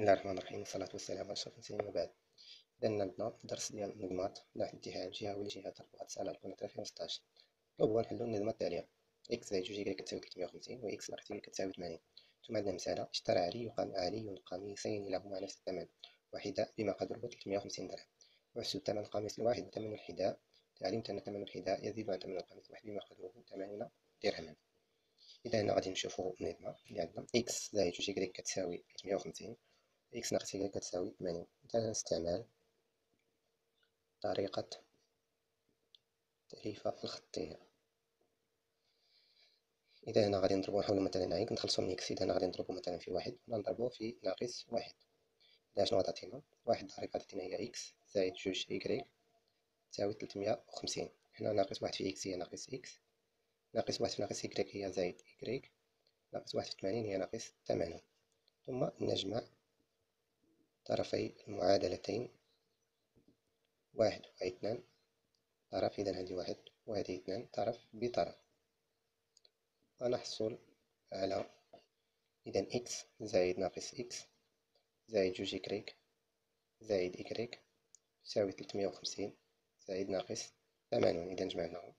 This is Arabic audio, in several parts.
بسم الله الرحمن الرحيم والصلاة والسلام على أشرف المرسلين. وبعد إذا عندنا درس ديال النظمات لامتحان جهوي لجهة الرباط سلا ألفين وستاش مطلوب هو نحلو النظمة التالية؟ إكس زائد جوج إكس كتساوي تلتمية وخمسين وإكس ناقص إكس كتساوي ثمانين ثم عندنا مسألة اشترى علي علي قميصين لهما نفس الثمن وحذاء بما قدره تلتمية وخمسين درهم. واحسب ثمن القميص الواحد وثمن الحذاء علمت أن ثمن الحذاء يزيد عن ثمن القميص الواحد بما قدره ثمانون درهما. إذا هنا غادي نشوفو النظمة اللي عندنا إكس زائد جوج إكس كتساوي تلتمية وخمسين إكس ناقص إكس كتساوي ثمانين. مثلا استعمال طريقة التأليفة الخطية. إذا هنا غادي نضربو نحاولو مثلا نعيد نخلصو من x إذا هنا غادي نضربو مثلا في واحد نضربو في ناقص واحد. إذا شنو غتعطينا واحد ضارب غتعطينا هي إكس زائد جوج إكريك تساوي تلتمية وخمسين. هنا ناقص واحد في إكس هي ناقص إكس. ناقص واحد في ناقص إكريك هي زائد إكريك ناقص واحد في ثمانين هي ناقص ثمانون ثم نجمع طرفي المعادلتين. واحد واثنان طرف إذا هذه واحد وهذه اثنان طرف بطرف. ونحصل على إذا إكس زائد ناقص إكس زائد جوج إكريك زائد إكريك تساوي تلتمية وخمسين زائد ناقص ثمانون. إذا جمعناهم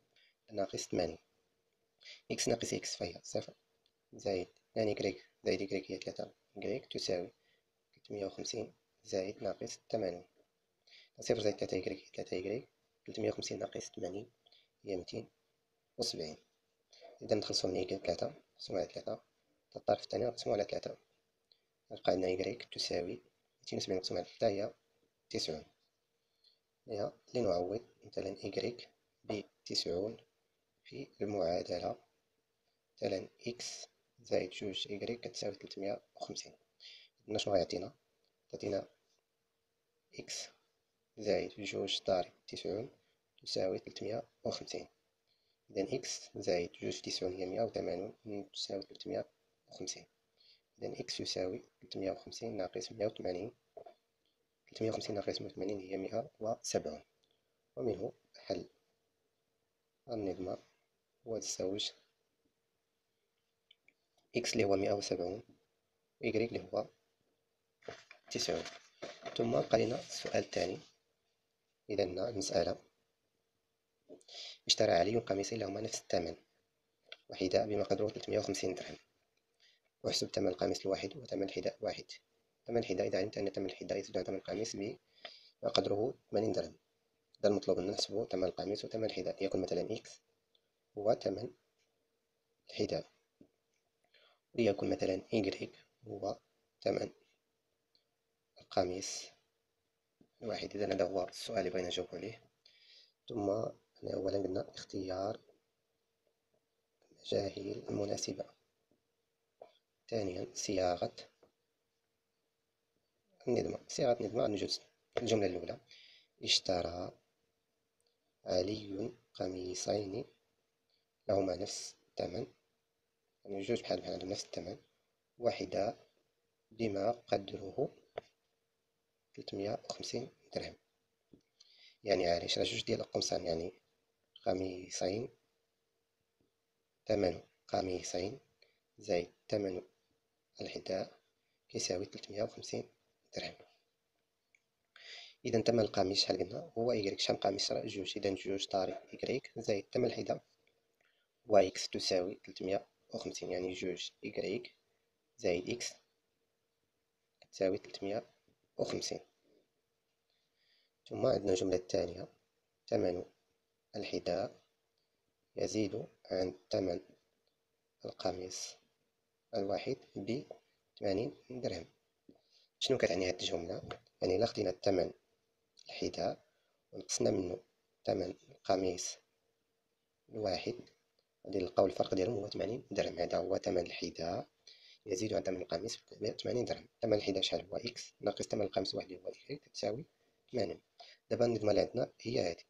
ناقص ثمانين إكس ناقص إكس فهي صفر زائد اثنان إكريك زائد إكريك هي ثلاثة. إكريك تساوي تلتمية وخمسين زائد ناقص ثمانون صفر زائد تلاتة إكريك تلاتة إكريك تلتمية وخمسين ناقص ثمانين هي ميتين وسبعين. إذا نخلصو من إكريك تلاتة نقسمو على تلاتة الطرف الثاني نقسمو على تلاتة. يبقى عندنا إكريك تساوي ميتين وسبعين مقسوم على تلاتة هي تسعون. هي لنعوض مثلا إكريك بتسعون في المعادلة. مثلا إكس زائد جوج إكريك كتساوي تلتمية وخمسين. إذن شنو غيعطينا تعطينا x زائد جوج ضارب تسعون تساوي تلتمية وخمسين. إذا x زائد جوج تسعون هي مية وثمانون تساوي تلتمية وخمسين. إذا x يساوي تلتمية وخمسين ناقص مية وثمانين. تلتمية وخمسين ناقص مية وثمانين هي مية وسبعون. ومنه حل النظمة وتزوج إكس اللي هو مية وسبعون وإيكغيك اللي هو تسعون ثم قرينا السؤال الثاني إذا المسألة اشترى علي قميصين لهما نفس الثمن وحذاء بما قدره 350 درهم. واحسب ثمن القميص الواحد وثمن الحذاء واحد. ثمن الحذاء إذا علمت أن ثمن الحذاء يزيد عن ثمن القميص بما قدره 80 درهم. إذا المطلوب أن نحسب ثمن القميص وثمن الحذاء يكون مثلا إكس هو ثمن الحذاء. ليكن مثلا إيكغيك هو ثمن القميص. الواحد إذا هذا هو السؤال اللي بغينا نجاوب عليه. ثم أولا قلنا اختيار المجاهيل المناسبة. ثانيا صياغة النظمة صياغة النظمة عندنا جزء الجملة الأولى. اشترى علي قميصين لهما نفس الثمن. يعني جوج بحال بحال نفس الثمن. واحدة بما قدره تلتمية وخمسين درهم. يعني علاش راه جوج ديال القمصان يعني قميصين ثمن قميصين زائد ثمن الحذاء كيساوي تلتمية وخمسين درهم. إذا ثمن القميص شحال قلنا؟ هو إكريك شحال قميص جوج. إذا جوج طاري إكريك زائد ثمن الحذاء و x تساوي تلتمية وخمسين. يعني جوج إكريك زائد إكس تساوي تلتمية وخمسين ثم عندنا الجملة الثانية ثمن الحذاء يزيد عن ثمن القميص الواحد بثمانين درهم. شنو كتعني هاد الجملة؟ يعني إلا خدينا ثمن الحذاء ونقصنا منه ثمن القميص الواحد غادي نلقاو الفرق ديالهم هو 80 درهم. هذا هو ثمن الحذاء. يزيد عن ثمن القميص ب 80 درهم. ثمن الحذاء شحال هو إكس ناقص ثمن القميص واحد هو X تساوي 80 دابا النظمة اللي عندنا هي هذه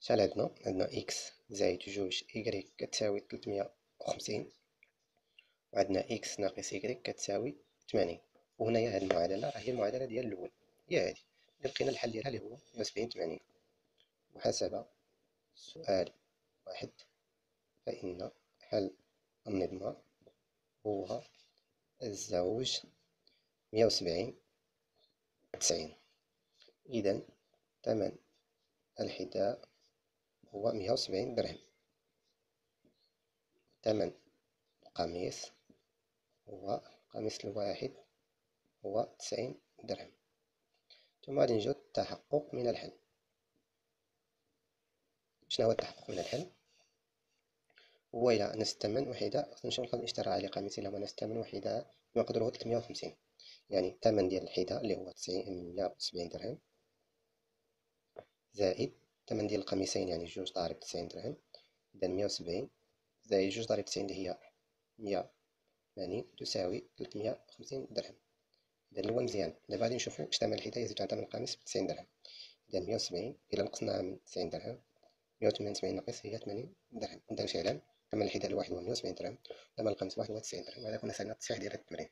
شحال عندنا؟ عندنا X زائد جوج Y كتساوي 350 وعندنا X ناقص Y كتساوي 80 وهنايا هذه المعادلة هي المعادلة ديال الأول. هي اللي لقينا الحل ديالها اللي هو 170 80 وحسب سؤال واحد فإن حل النظمة هو الزوج مية وسبعين تسعين إذا ثمن الحذاء هو مية وسبعين درهم ثمن القميص هو القميص الواحد هو تسعين درهم ثم غادي نجيو التحقق من الحل شنو هو التحقق من الحل هو إلى أن الثمن وحدة خصنا نلقاو الاشتراء قميص إلى أن الثمن وحدة مقدره 350 يعني الثمن ديال الحذاء اللي هو 90 170 درهم. زائد الثمن ديال القميصين يعني جوج ضارب 90 درهم. إذا 170 زائد جوج ضارب 90 اللي هي 180 تساوي 350 درهم. إذا الأول مزيان. دابا غادي نشوفو واش ثمن الحذاء يزيد على ثمن القميص ب 90 درهم. إذا 170 إلا نقصناها من 90 درهم 178 ناقص هي 80 درهم. إذا فعلا ثمن الحذاء الواحد هو 170 درهم ثمن القميص الواحد هو 90 درهم وهذا كنا سألنا؟ التصحيح ديال التمرين